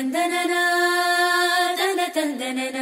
தந்தன தன தந்தன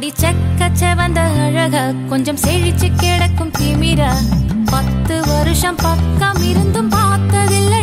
அடி செக்க செவந்த அழக கொஞ்சம் செழிச்சு கிடக்கும் திமிர. பத்து வருஷம் பக்கம் இருந்தும் பார்த்ததில்லை.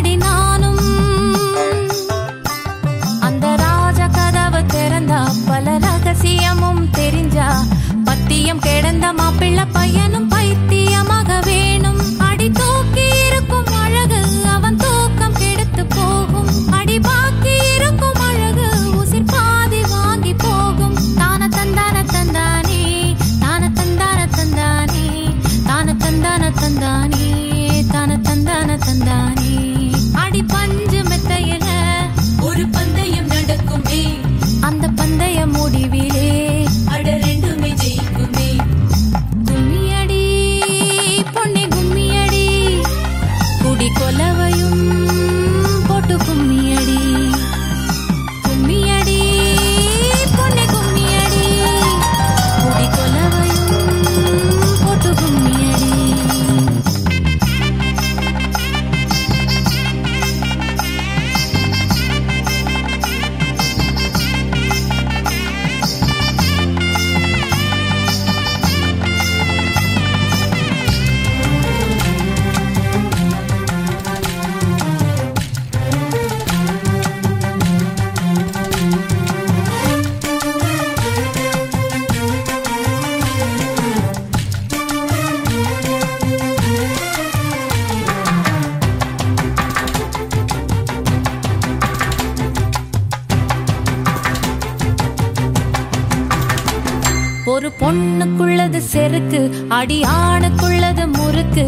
ஒரு பொண்ணுக்குள்ளது செருக்கு அடியானுக்குள்ளது முறுக்கு.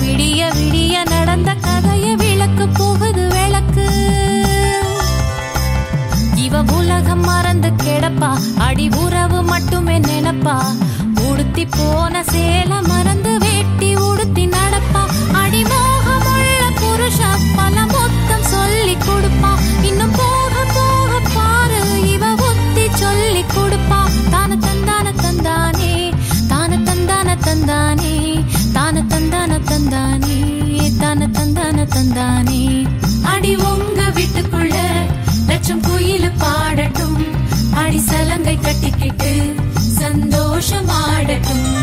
விடிய விடிய நடந்த கதைய விளக்கு போகுது விளக்கு. இவ உலகம் மறந்து கிடப்பா அடி உறவு மட்டுமே நினப்பா. உடுத்தி போன சேல மறந்து നടക്കും